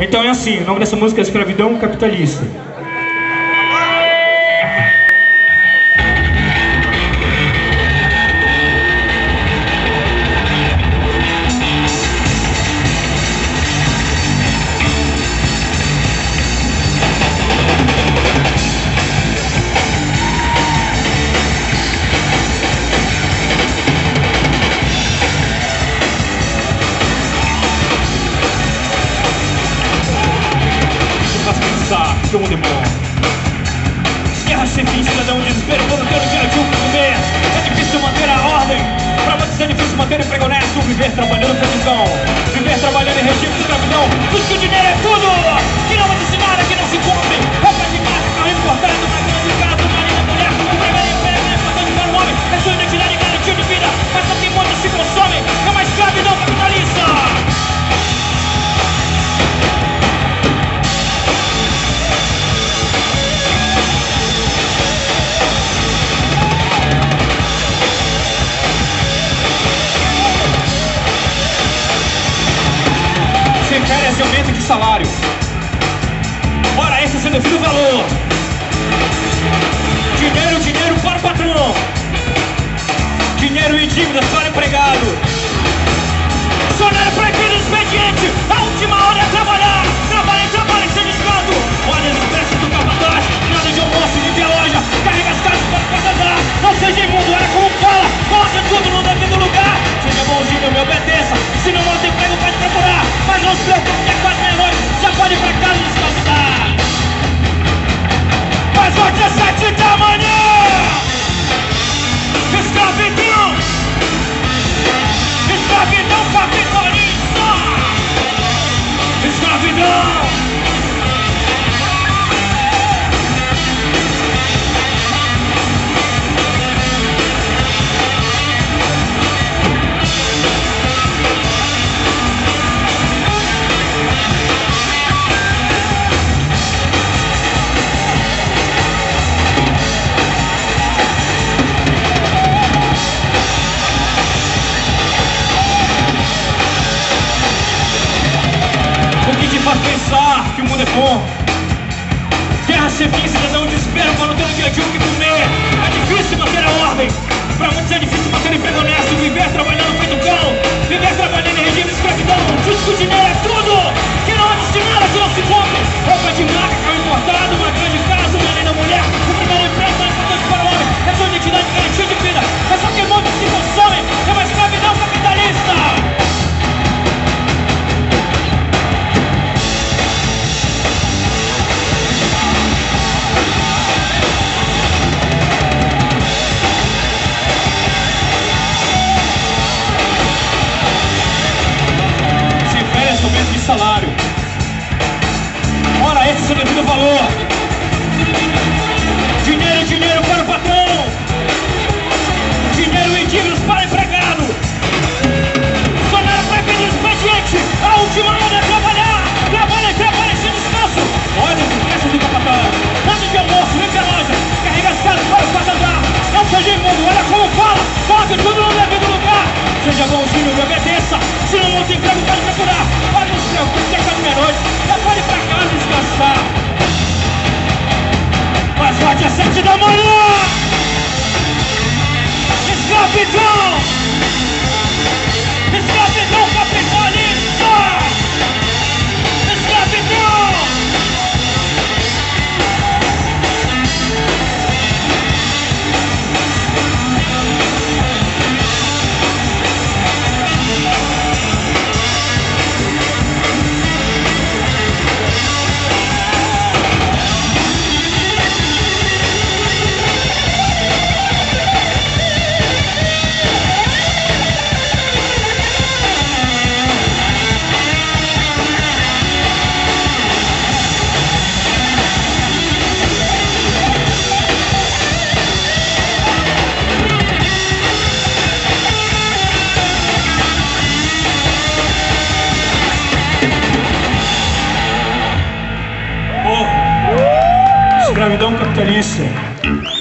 Então é assim, o nome dessa música é Escravidão Capitalista. Que o mundo férias e aumento de salário. Ora, esse é seu devido valor. Dinheiro, dinheiro para o patrão. Pensar que o mundo é bom. Guerra fim, cidadão desespero quando tem um dia de um que comer. É difícil manter a ordem. Pra muitos é difícil manter emprego honesto, viver trabalhando feito cão. Viver trabalhando em regime de escravidão. Diz que o dinheiro é tudo. Que não é destinado a que não se compre. Salário. Ora, esse é o devido valor. Dinheiro, dinheiro para o patrão. Dinheiro em dívidas para o empregado. Funcionário para pedir expediente. A última hora é trabalhar. Trabalha, trabalha sem descanso. Olha os preços do capataz. Nada de almoço, nem de loja. Carrega as casas para o patatá. Não seja imundo, olha como fala. Coloque tudo no devido lugar. Seja bonzinho, Jesteście do moja! Just drop it down! Escravidão capitalista.